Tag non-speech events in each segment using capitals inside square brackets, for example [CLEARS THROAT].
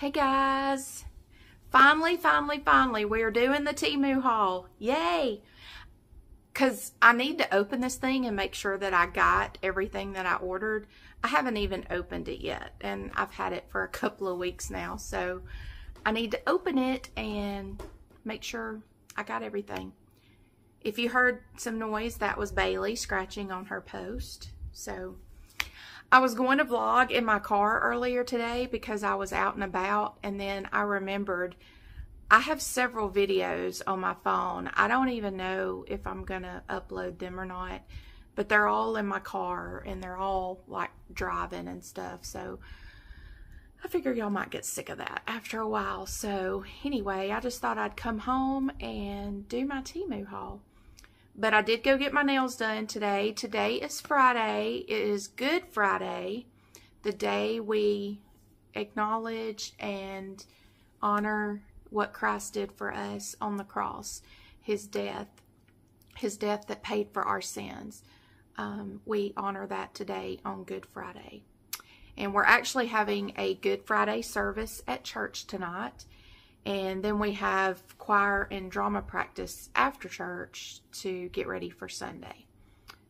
Hey guys, finally, finally, finally, we are doing the Temu haul. Yay! Because I need to open this thing and make sure that I got everything that I ordered. I haven't even opened it yet, and I've had it for a couple of weeks now, so I need to open it and make sure I got everything. If you heard some noise, that was Bailey scratching on her post. So I was going to vlog in my car earlier today because I was out and about and then I remembered I have several videos on my phone. I don't even know if I'm going to upload them or not, but they're all in my car and they're all like driving and stuff. So I figure y'all might get sick of that after a while. So anyway, I just thought I'd come home and do my Temu haul. But I did go get my nails done today. Today is Friday. It is Good Friday, the day we acknowledge and honor what Christ did for us on the cross, his death, his death that paid for our sins. Um, we honor that today on Good Friday. And we're actually having a Good Friday service at church tonight. And then we have choir and drama practice after church to get ready for Sunday.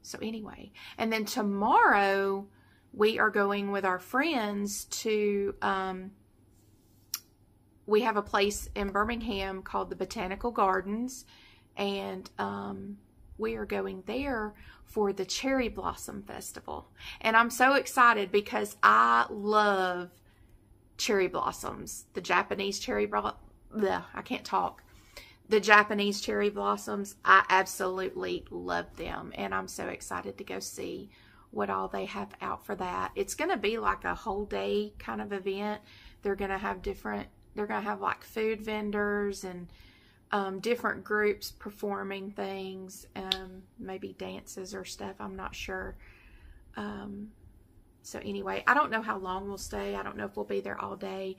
So anyway, and then tomorrow we are going with our friends to, um, we have a place in Birmingham called the Botanical Gardens and um, we are going there for the Cherry Blossom Festival. And I'm so excited because I love cherry blossoms, the Japanese cherry blossom. I can't talk. The Japanese cherry blossoms, I absolutely love them. And I'm so excited to go see what all they have out for that. It's going to be like a whole day kind of event. They're going to have different, they're going to have like food vendors and um, different groups performing things, um, maybe dances or stuff. I'm not sure. Um, so anyway, I don't know how long we'll stay. I don't know if we'll be there all day,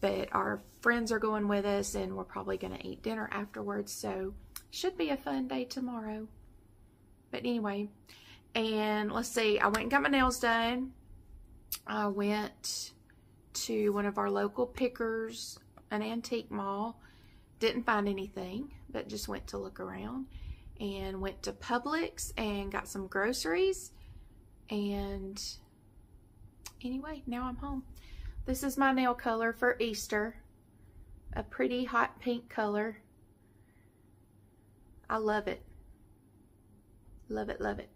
but our friends are going with us and we're probably going to eat dinner afterwards. So should be a fun day tomorrow. But anyway, and let's see, I went and got my nails done. I went to one of our local pickers, an antique mall. Didn't find anything, but just went to look around and went to Publix and got some groceries and anyway, now I'm home. This is my nail color for Easter. A pretty hot pink color. I love it. Love it, love it.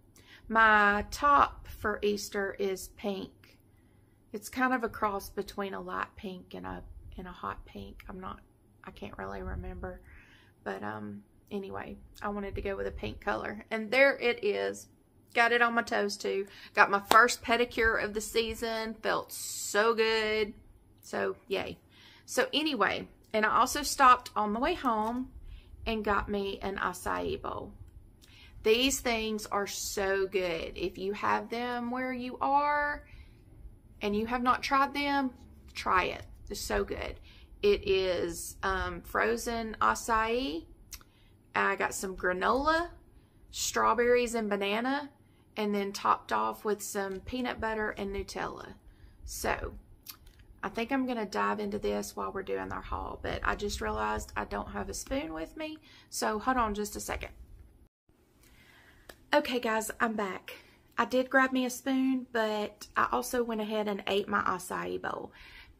My top for Easter is pink. It's kind of a cross between a light pink and a and a hot pink. I'm not, I can't really remember. But um, anyway, I wanted to go with a pink color. And there it is. Got it on my toes too. Got my first pedicure of the season. Felt so good. So, yay. So, anyway, and I also stopped on the way home and got me an acai bowl. These things are so good. If you have them where you are and you have not tried them, try it. It's so good. It is um, frozen acai. I got some granola, strawberries and banana, and then topped off with some peanut butter and Nutella. So, I think I'm going to dive into this while we're doing our haul, but I just realized I don't have a spoon with me, so hold on just a second. Okay guys, I'm back. I did grab me a spoon, but I also went ahead and ate my acai bowl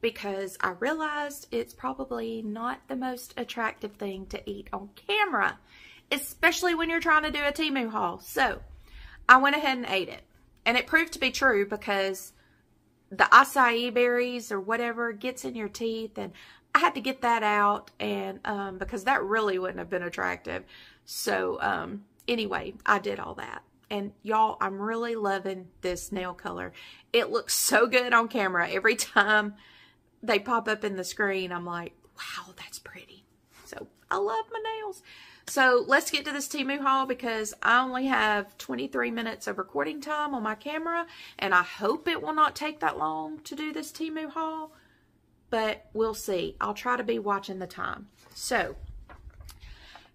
because I realized it's probably not the most attractive thing to eat on camera, especially when you're trying to do a Temu haul. So, I went ahead and ate it. And it proved to be true because the acai berries or whatever gets in your teeth and I had to get that out and um, because that really wouldn't have been attractive. So um, anyway, I did all that. And y'all, I'm really loving this nail color. It looks so good on camera. Every time they pop up in the screen, I'm like, wow, that's pretty. So I love my nails. So let's get to this Temu haul because I only have 23 minutes of recording time on my camera and I hope it will not take that long to do this Temu haul, but we'll see. I'll try to be watching the time. So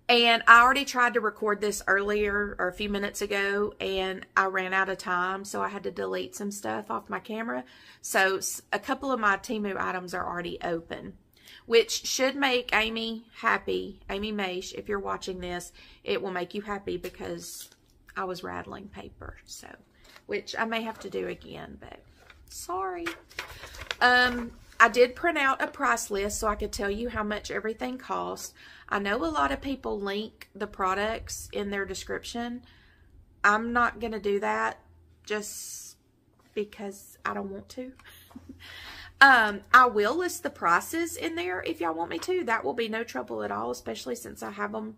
And I already tried to record this earlier or a few minutes ago and I ran out of time. So I had to delete some stuff off my camera. So a couple of my Temu items are already open, which should make Amy happy. Amy Maish, if you're watching this, it will make you happy because I was rattling paper. So, which I may have to do again, but sorry. Um, I did print out a price list so I could tell you how much everything costs. I know a lot of people link the products in their description. I'm not going to do that just because I don't want to. [LAUGHS] um, I will list the prices in there if y'all want me to. That will be no trouble at all, especially since I have them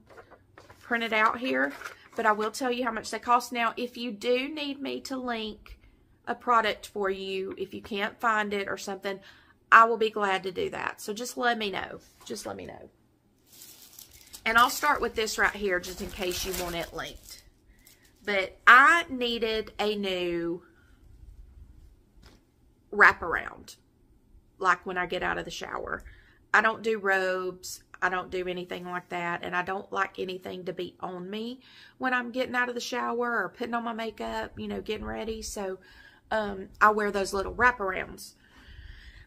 printed out here. But I will tell you how much they cost. Now, if you do need me to link a product for you, if you can't find it or something, I will be glad to do that. So just let me know. Just let me know. And I'll start with this right here just in case you want it linked. But I needed a new wraparound. Like when I get out of the shower. I don't do robes. I don't do anything like that. And I don't like anything to be on me when I'm getting out of the shower or putting on my makeup, you know, getting ready. So um, I wear those little wraparounds.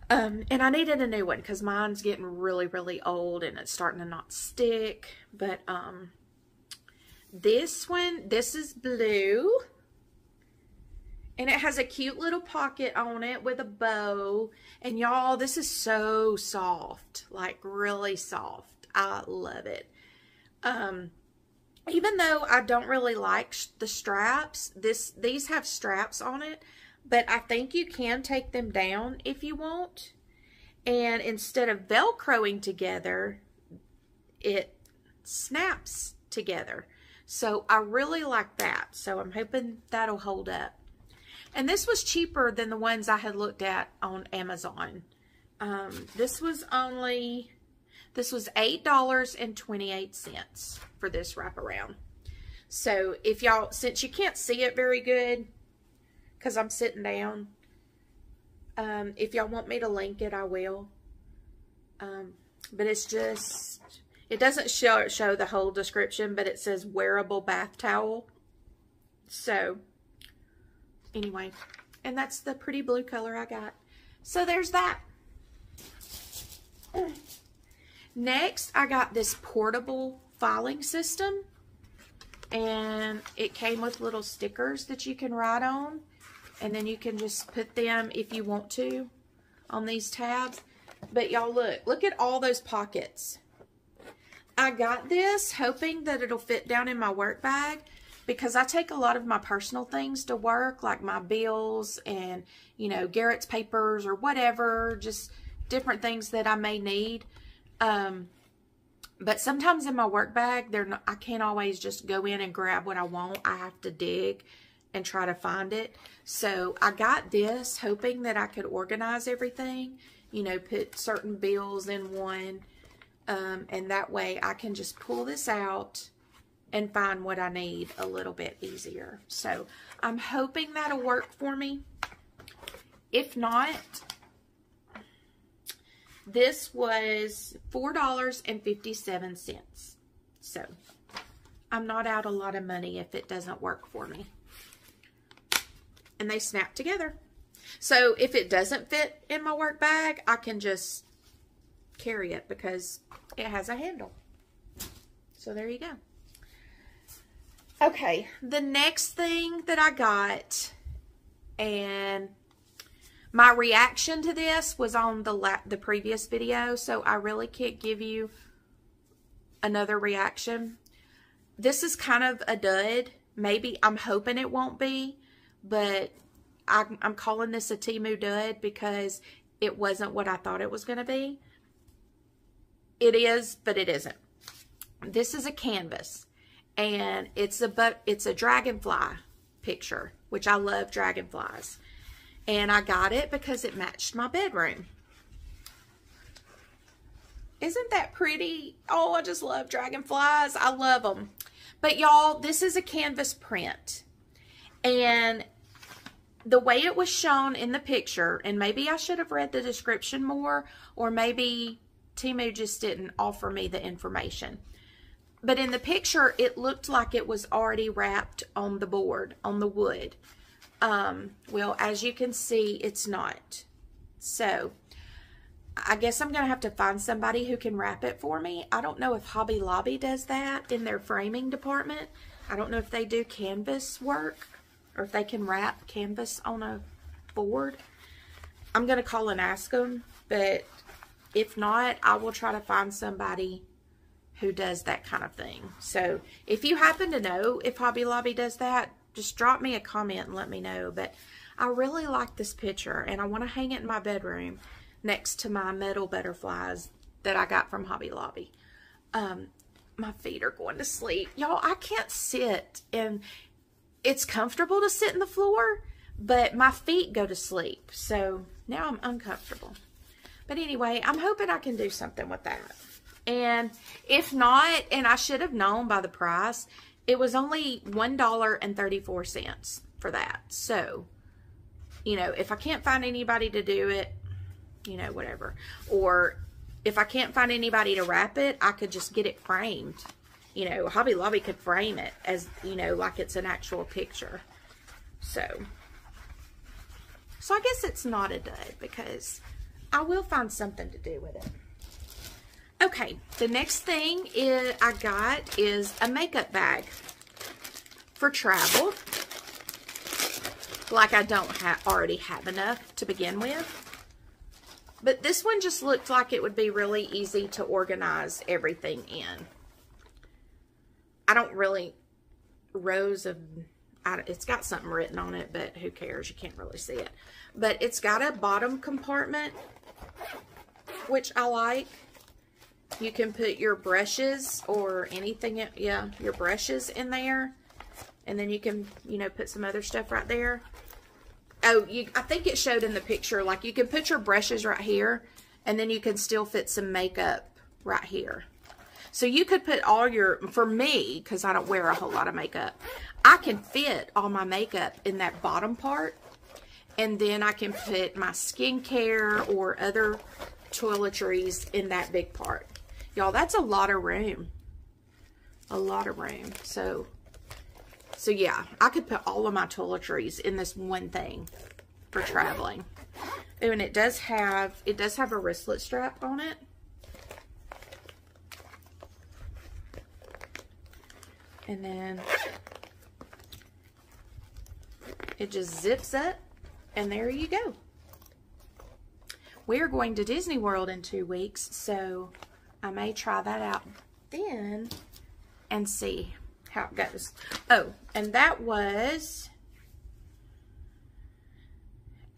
Um, and I needed a new one because mine's getting really, really old and it's starting to not stick. But um, this one, this is blue. And it has a cute little pocket on it with a bow. And y'all, this is so soft. Like really soft. I love it. Um, even though I don't really like the straps, this these have straps on it. But I think you can take them down if you want. And instead of Velcroing together, it snaps together. So I really like that. So I'm hoping that'll hold up. And this was cheaper than the ones I had looked at on Amazon. Um, this was only, this was $8.28 for this wraparound. So if y'all, since you can't see it very good, because I'm sitting down. Um, if y'all want me to link it, I will. Um, but it's just, it doesn't show, show the whole description, but it says wearable bath towel. So, anyway, and that's the pretty blue color I got. So there's that. [CLEARS THROAT] Next, I got this portable filing system. And it came with little stickers that you can write on. And then you can just put them, if you want to, on these tabs. But y'all look, look at all those pockets. I got this hoping that it'll fit down in my work bag because I take a lot of my personal things to work, like my bills and, you know, Garrett's papers or whatever, just different things that I may need. Um, but sometimes in my work bag, they're not, I can't always just go in and grab what I want. I have to dig and try to find it. So I got this hoping that I could organize everything, you know, put certain bills in one. Um, and that way I can just pull this out and find what I need a little bit easier. So I'm hoping that'll work for me. If not, this was $4.57. So I'm not out a lot of money if it doesn't work for me and they snap together. So if it doesn't fit in my work bag, I can just carry it because it has a handle. So there you go. Okay, the next thing that I got, and my reaction to this was on the the previous video, so I really can't give you another reaction. This is kind of a dud. Maybe I'm hoping it won't be, but I'm, I'm calling this a Temu dud because it wasn't what I thought it was going to be. It is, but it isn't. This is a canvas, and it's a but it's a dragonfly picture, which I love dragonflies. And I got it because it matched my bedroom. Isn't that pretty? Oh, I just love dragonflies. I love them. But y'all, this is a canvas print. And the way it was shown in the picture, and maybe I should have read the description more, or maybe Temu just didn't offer me the information. But in the picture, it looked like it was already wrapped on the board, on the wood. Um, well, as you can see, it's not. So, I guess I'm going to have to find somebody who can wrap it for me. I don't know if Hobby Lobby does that in their framing department. I don't know if they do canvas work or if they can wrap canvas on a board. I'm going to call and ask them, but if not, I will try to find somebody who does that kind of thing. So if you happen to know if Hobby Lobby does that, just drop me a comment and let me know. But I really like this picture and I want to hang it in my bedroom next to my metal butterflies that I got from Hobby Lobby. Um, my feet are going to sleep. Y'all, I can't sit and it's comfortable to sit in the floor, but my feet go to sleep. So now I'm uncomfortable. But anyway, I'm hoping I can do something with that. And if not, and I should have known by the price, it was only $1.34 for that. So, you know, if I can't find anybody to do it, you know, whatever. Or if I can't find anybody to wrap it, I could just get it framed. You know, Hobby Lobby could frame it as, you know, like it's an actual picture. So, so I guess it's not a dud because I will find something to do with it. Okay, the next thing is I got is a makeup bag for travel. Like I don't ha already have enough to begin with. But this one just looked like it would be really easy to organize everything in. I don't really, rows of, I, it's got something written on it, but who cares? You can't really see it. But it's got a bottom compartment, which I like. You can put your brushes or anything, yeah, your brushes in there. And then you can, you know, put some other stuff right there. Oh, you, I think it showed in the picture, like you can put your brushes right here, and then you can still fit some makeup right here. So you could put all your, for me, because I don't wear a whole lot of makeup, I can fit all my makeup in that bottom part. And then I can put my skincare or other toiletries in that big part. Y'all, that's a lot of room. A lot of room. So, so yeah, I could put all of my toiletries in this one thing for traveling. Ooh, and it does have, it does have a wristlet strap on it. And then it just zips up and there you go. We're going to Disney World in two weeks, so I may try that out then and see how it goes. Oh, and that was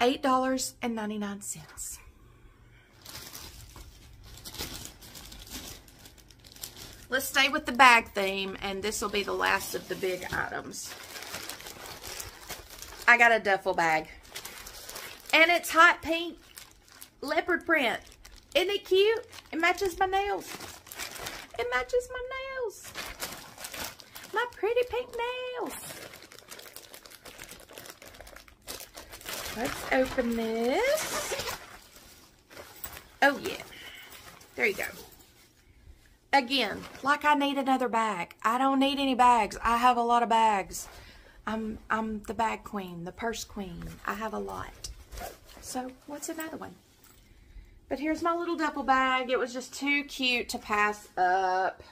$8.99. Let's stay with the bag theme, and this will be the last of the big items. I got a duffel bag. And it's hot pink leopard print. Isn't it cute? It matches my nails. It matches my nails. My pretty pink nails. Let's open this. Oh, yeah. There you go. Again, like I need another bag. I don't need any bags. I have a lot of bags. I'm, I'm the bag queen, the purse queen. I have a lot. So, what's another one? But here's my little duffel bag. It was just too cute to pass up.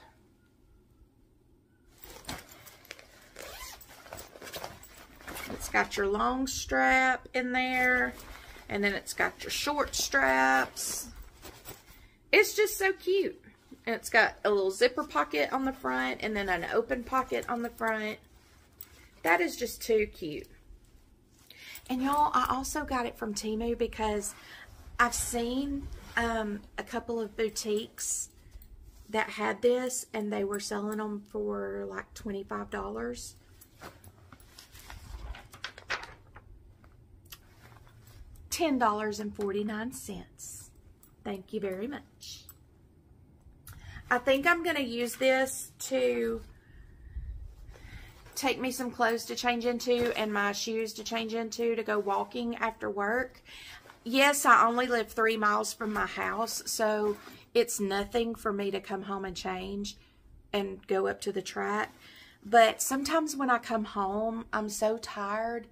It's got your long strap in there. And then it's got your short straps. It's just so cute. And it's got a little zipper pocket on the front and then an open pocket on the front. That is just too cute. And y'all, I also got it from Temu because I've seen um, a couple of boutiques that had this and they were selling them for like $25. $10.49. Thank you very much. I think I'm going to use this to take me some clothes to change into and my shoes to change into to go walking after work. Yes, I only live three miles from my house, so it's nothing for me to come home and change. and go up to the track. But sometimes when I come home, I'm so tired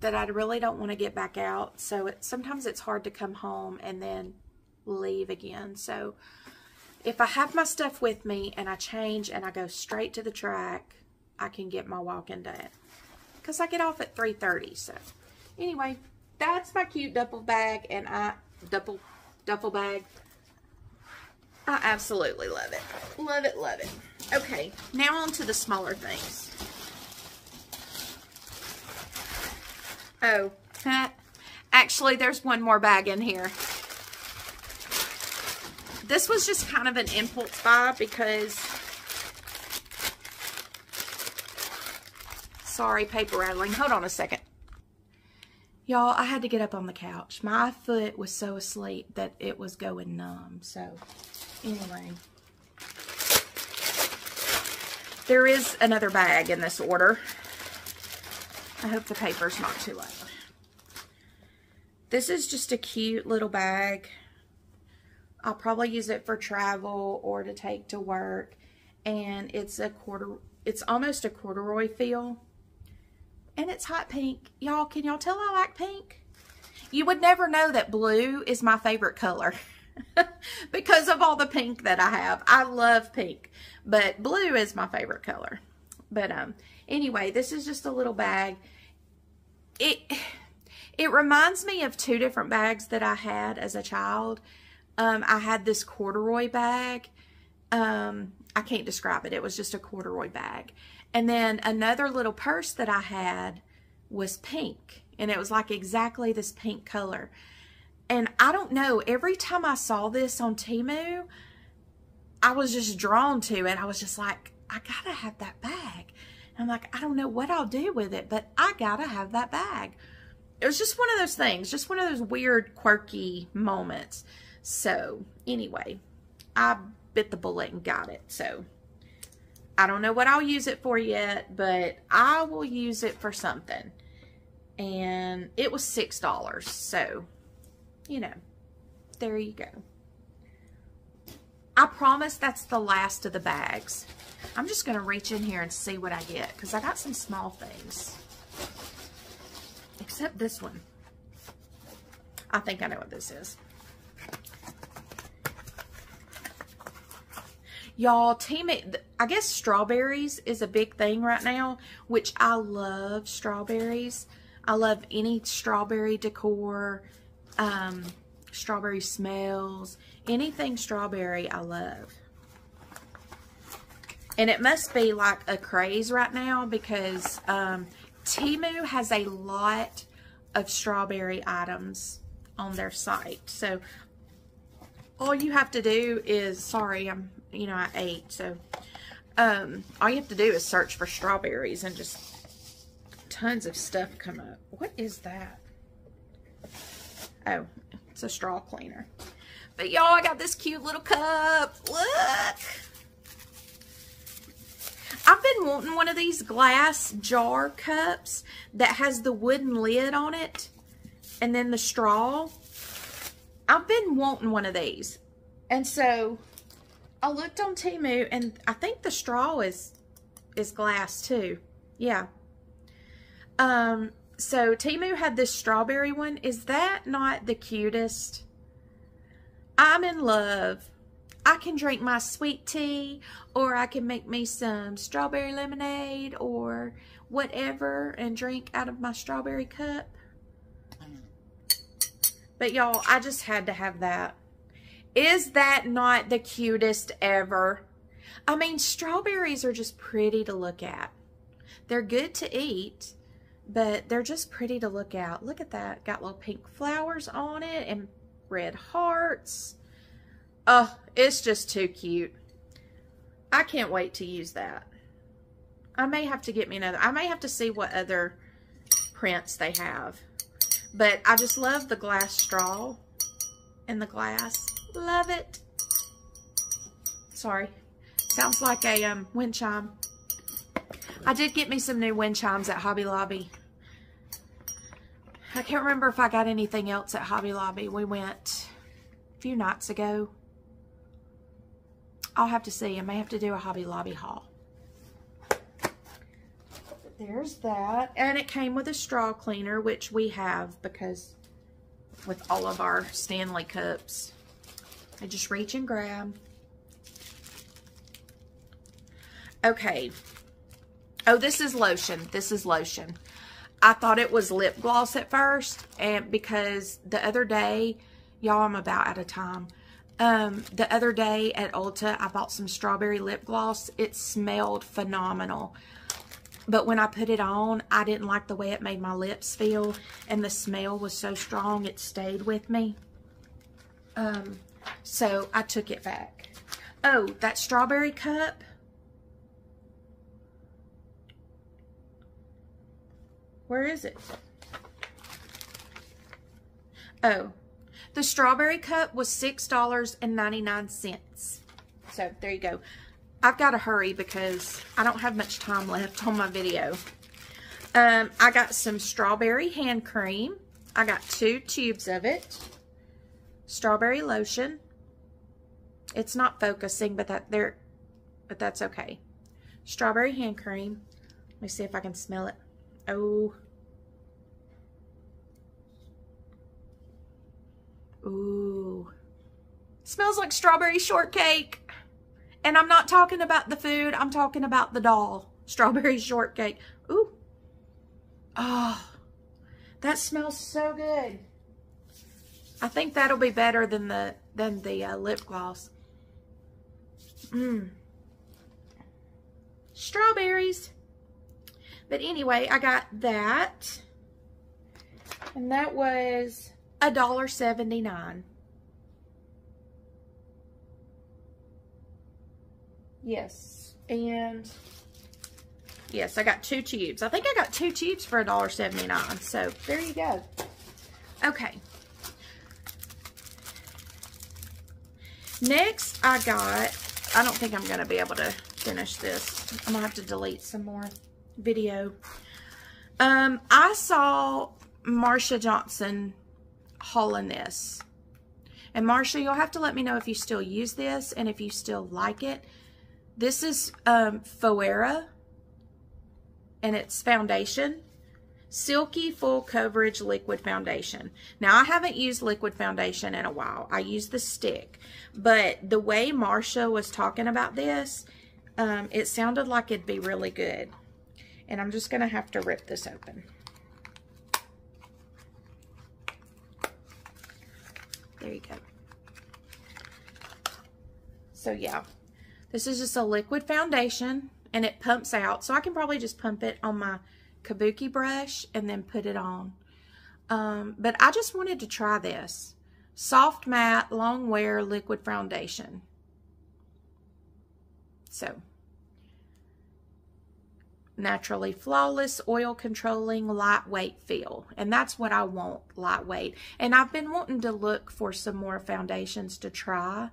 that I really don't want to get back out. So it, sometimes it's hard to come home and then leave again. So if I have my stuff with me and I change and I go straight to the track, I can get my walking done. Because I get off at 3.30. So anyway, that's my cute duffel bag and I, duffel, duffel bag. I absolutely love it. Love it, love it. Okay, now on to the smaller things. Oh, actually, there's one more bag in here. This was just kind of an impulse buy because, sorry, paper rattling. Hold on a second. Y'all, I had to get up on the couch. My foot was so asleep that it was going numb. So, anyway. There is another bag in this order. I hope the paper's not too loud. This is just a cute little bag. I'll probably use it for travel or to take to work. And it's a quarter, it's almost a corduroy feel. And it's hot pink. Y'all, can y'all tell I like pink? You would never know that blue is my favorite color. [LAUGHS] because of all the pink that I have. I love pink, but blue is my favorite color. But um, anyway, this is just a little bag. It, [SIGHS] it reminds me of two different bags that I had as a child. Um, I had this corduroy bag. Um, I can't describe it. It was just a corduroy bag. And then another little purse that I had was pink. And it was like exactly this pink color. And I don't know, every time I saw this on Temu, I was just drawn to it. I was just like, I gotta have that bag. And I'm like, I don't know what I'll do with it, but I gotta have that bag. It was just one of those things, just one of those weird, quirky moments. So anyway, I bit the bullet and got it. So I don't know what I'll use it for yet, but I will use it for something. And it was $6. So, you know, there you go. I promise that's the last of the bags. I'm just going to reach in here and see what I get because I got some small things. Except this one. I think I know what this is. Y'all, team it, I guess strawberries is a big thing right now, which I love strawberries. I love any strawberry decor, um, strawberry smells, anything strawberry I love. And it must be like a craze right now because um, Temu has a lot of strawberry items on their site. So all you have to do is, sorry, I'm you know, I ate. So, um, all you have to do is search for strawberries and just tons of stuff come up. What is that? Oh, it's a straw cleaner. But y'all, I got this cute little cup. Look. I've been wanting one of these glass jar cups that has the wooden lid on it and then the straw. I've been wanting one of these. And so I looked on Temu and I think the straw is is glass too. Yeah. Um, so Temu had this strawberry one. Is that not the cutest? I'm in love. I can drink my sweet tea or I can make me some strawberry lemonade or whatever and drink out of my strawberry cup. But y'all, I just had to have that. Is that not the cutest ever? I mean, strawberries are just pretty to look at. They're good to eat, but they're just pretty to look at. Look at that. Got little pink flowers on it and red hearts. Oh, it's just too cute. I can't wait to use that. I may have to get me another. I may have to see what other prints they have. But I just love the glass straw and the glass. Love it. Sorry. Sounds like a um, wind chime. I did get me some new wind chimes at Hobby Lobby. I can't remember if I got anything else at Hobby Lobby. We went a few nights ago. I'll have to see. I may have to do a Hobby Lobby haul. There's that. And it came with a straw cleaner, which we have because with all of our Stanley cups, I just reach and grab. Okay. Oh, this is lotion. This is lotion. I thought it was lip gloss at first, and because the other day, y'all, I'm about out of time. Um, the other day at Ulta, I bought some strawberry lip gloss. It smelled phenomenal. But when I put it on, I didn't like the way it made my lips feel. And the smell was so strong, it stayed with me. Um, so I took it back. Oh, that strawberry cup Where is it? Oh, the strawberry cup was $6.99. So there you go. I've got to hurry because I don't have much time left on my video. Um, I got some strawberry hand cream. I got two tubes of it. Strawberry lotion. It's not focusing, but that there, but that's okay. Strawberry hand cream. Let me see if I can smell it. Oh. Ooh. Smells like strawberry shortcake. And I'm not talking about the food. I'm talking about the doll. Strawberry [LAUGHS] shortcake. Ooh. Oh. That smells so good. I think that'll be better than the than the uh, lip gloss. Mmm. Strawberries. But anyway, I got that. And that was a dollar seventy-nine. Yes. And yes, I got two tubes. I think I got two tubes for a dollar seventy-nine. So there you go. Okay. Next, I got, I don't think I'm going to be able to finish this. I'm going to have to delete some more video. Um, I saw Marsha Johnson hauling this. And Marsha, you'll have to let me know if you still use this and if you still like it. This is um, Foera, and it's foundation. Silky Full Coverage Liquid Foundation. Now, I haven't used liquid foundation in a while. I use the stick. But the way Marsha was talking about this, um, it sounded like it'd be really good. And I'm just going to have to rip this open. There you go. So yeah, this is just a liquid foundation and it pumps out. So I can probably just pump it on my kabuki brush and then put it on. Um, but I just wanted to try this. Soft Matte Long Wear Liquid Foundation. So naturally flawless, oil controlling, lightweight feel. And that's what I want, lightweight. And I've been wanting to look for some more foundations to try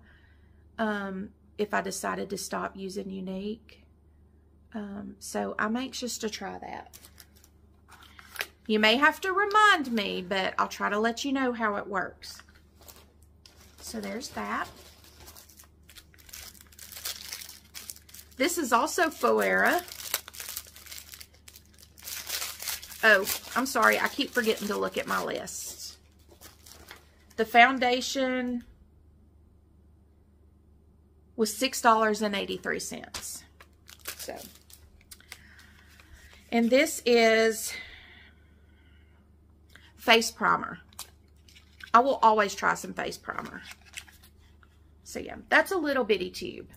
um, if I decided to stop using Younique. Um, so I'm anxious to try that. You may have to remind me, but I'll try to let you know how it works. So there's that. This is also Foera. Oh, I'm sorry. I keep forgetting to look at my list. The foundation was $6.83. So, and this is face primer. I will always try some face primer. So yeah, that's a little bitty tube.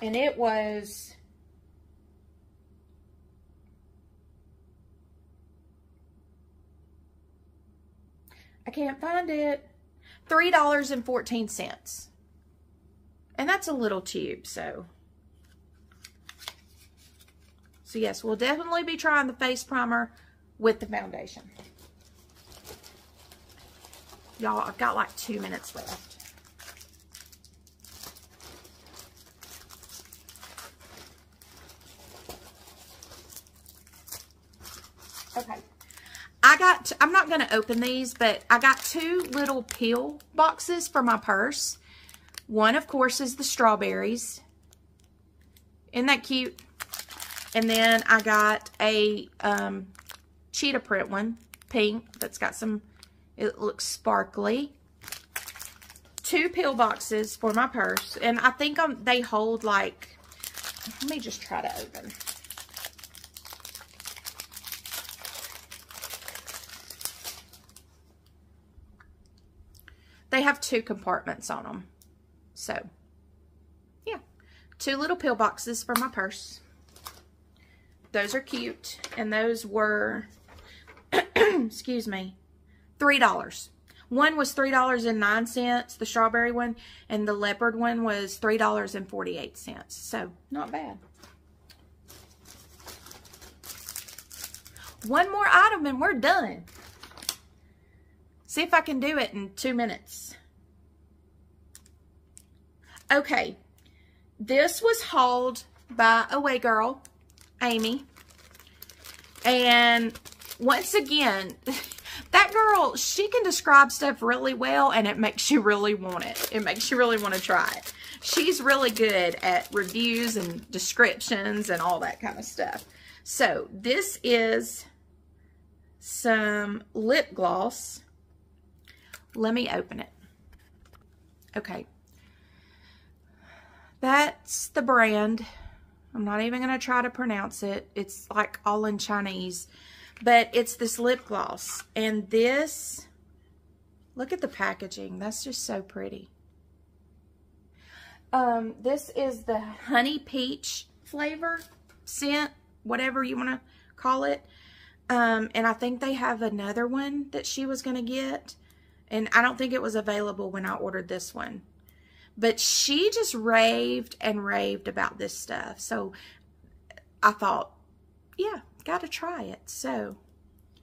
And it was I can't find it. $3.14. And that's a little tube, so. So yes, we'll definitely be trying the face primer with the foundation. Y'all, I've got like two minutes left. Okay. I got, I'm not going to open these, but I got two little pill boxes for my purse. One, of course, is the strawberries. Isn't that cute? And then I got a um, cheetah print one, pink, that's got some, it looks sparkly. Two pill boxes for my purse. And I think I'm, they hold like, let me just try to open. They have two compartments on them. So, yeah. Two little pill boxes for my purse. Those are cute. And those were, [CLEARS THROAT] excuse me, $3. One was $3.09, the strawberry one, and the leopard one was $3.48. So, not bad. One more item and we're done. See if I can do it in two minutes. Okay, this was hauled by Away Girl, Amy. And once again, [LAUGHS] that girl, she can describe stuff really well and it makes you really want it. It makes you really want to try it. She's really good at reviews and descriptions and all that kind of stuff. So this is some lip gloss let me open it. Okay. That's the brand. I'm not even going to try to pronounce it. It's like all in Chinese. But it's this lip gloss. And this, look at the packaging. That's just so pretty. Um, this is the honey peach flavor scent, whatever you want to call it. Um, and I think they have another one that she was going to get. And I don't think it was available when I ordered this one. But she just raved and raved about this stuff. So I thought, yeah, got to try it. So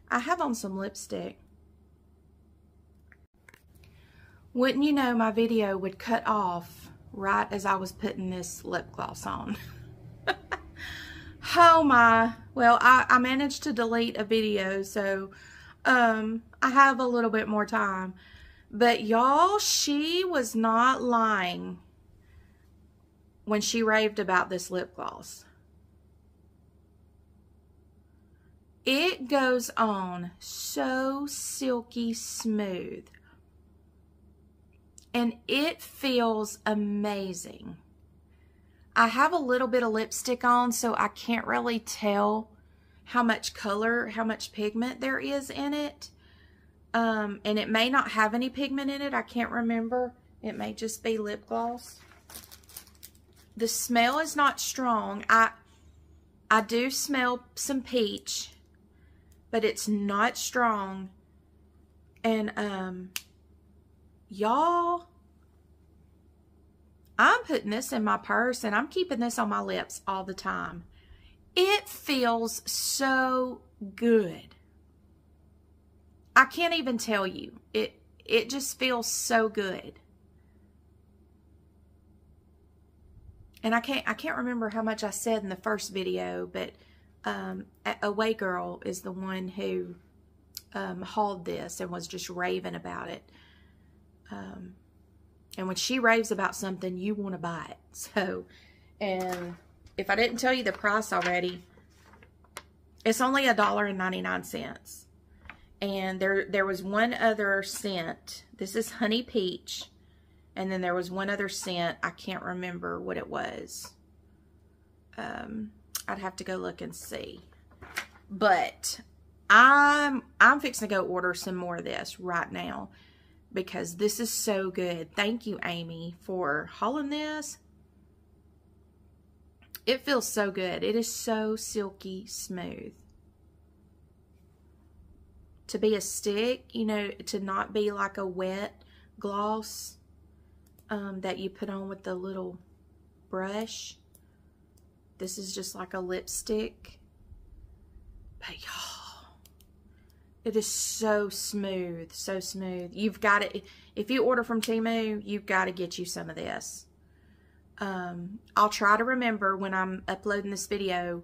I have on some lipstick. Wouldn't you know my video would cut off right as I was putting this lip gloss on. [LAUGHS] oh my. Well, I, I managed to delete a video, so um, I have a little bit more time. But y'all, she was not lying when she raved about this lip gloss. It goes on so silky smooth. And it feels amazing. I have a little bit of lipstick on, so I can't really tell how much color, how much pigment there is in it. Um, and it may not have any pigment in it. I can't remember. It may just be lip gloss. The smell is not strong. I I do smell some peach, but it's not strong. And um y'all I'm putting this in my purse and I'm keeping this on my lips all the time. It feels so good. I can't even tell you. It it just feels so good. And I can't I can't remember how much I said in the first video, but um, Away Girl is the one who um, hauled this and was just raving about it. Um, and when she raves about something, you want to buy it. [LAUGHS] So, and if I didn't tell you the price already, it's only a dollar and 99 cents. And there, there was one other scent. This is Honey Peach. And then there was one other scent. I can't remember what it was. Um, I'd have to go look and see. But I'm, I'm fixing to go order some more of this right now. Because this is so good. Thank you, Amy, for hauling this. It feels so good. It is so silky smooth to be a stick, you know, to not be like a wet gloss um, that you put on with the little brush. This is just like a lipstick. But y'all, it is so smooth, so smooth. You've got it. If you order from Temu, you've got to get you some of this. Um, I'll try to remember when I'm uploading this video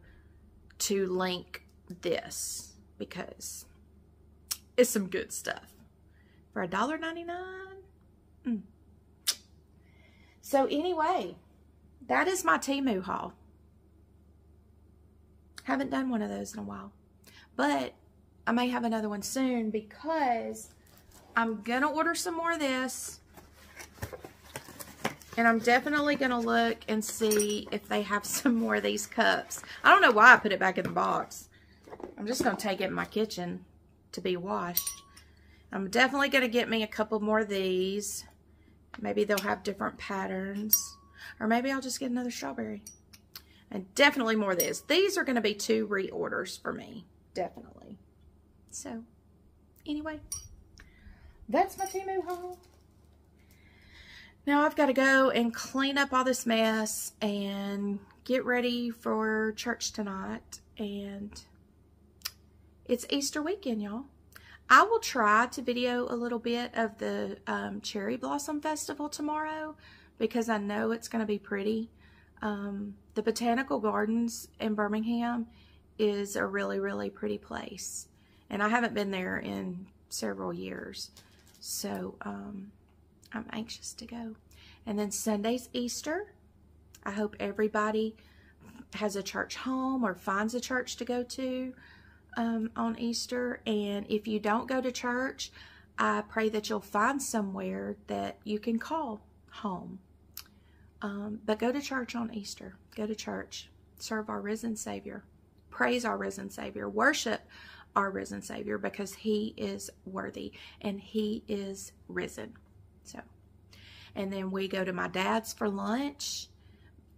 to link this because it's some good stuff for $1.99. Mm. So anyway, that is my Temu haul. Haven't done one of those in a while. But I may have another one soon because I'm going to order some more of this. And I'm definitely going to look and see if they have [LAUGHS] some more of these cups. I don't know why I put it back in the box. I'm just going to take it in my kitchen to be washed. I'm definitely going to get me a couple more of these. Maybe they'll have different patterns. Or maybe I'll just get another strawberry. And definitely more of this. These are going to be two reorders for me. Definitely. So, anyway. That's my Temu haul. Now I've got to go and clean up all this mess and get ready for church tonight. And it's Easter weekend, y'all. I will try to video a little bit of the um, Cherry Blossom Festival tomorrow because I know it's going to be pretty. Um, the Botanical Gardens in Birmingham is a really, really pretty place. And I haven't been there in several years. So um, I'm anxious to go. And then Sunday's Easter. I hope everybody has a church home or finds a church to go to um, on Easter. And if you don't go to church, I pray that you'll find somewhere that you can call home. Um, but go to church on Easter. Go to church. Serve our risen Savior. Praise our risen Savior. Worship our risen Savior because he is worthy and he is risen. So, and then we go to my dad's for lunch.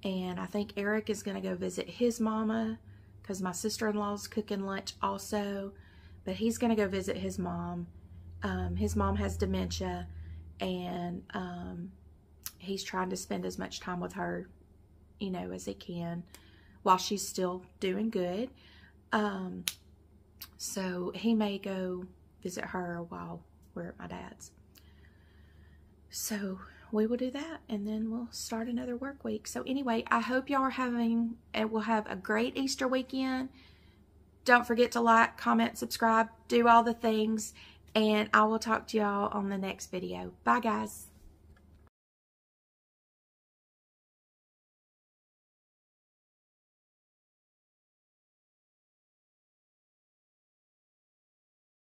And I think Eric is going to go visit his mama because my sister-in-law's cooking lunch also. But he's going to go visit his mom. Um, his mom has dementia and um, he's trying to spend as much time with her, you know, as he can while she's still doing good. Um, so he may go visit her while we're at my dad's. So we will do that and then we'll start another work week. So anyway, I hope y'all are having and will have a great Easter weekend. Don't forget to like, comment, subscribe, do all the things, and I will talk to y'all on the next video. Bye, guys.